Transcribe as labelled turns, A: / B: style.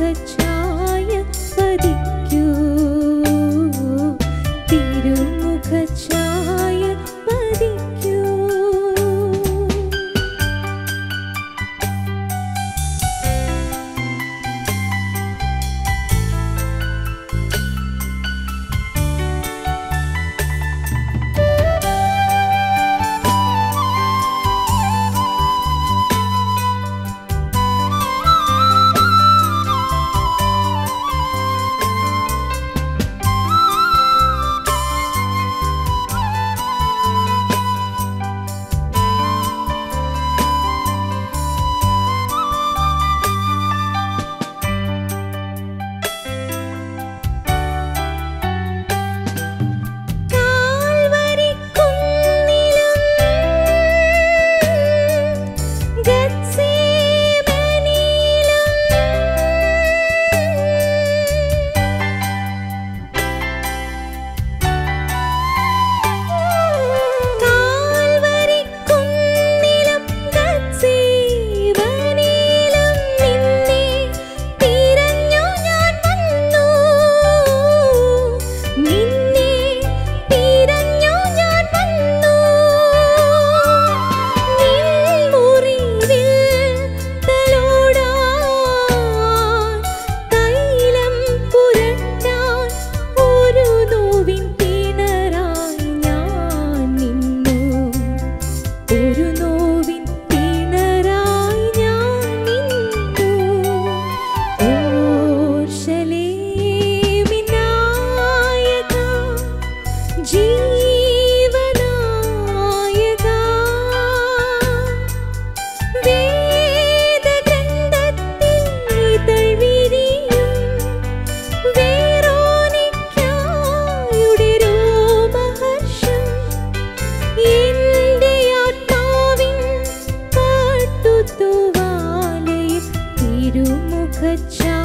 A: to could jump.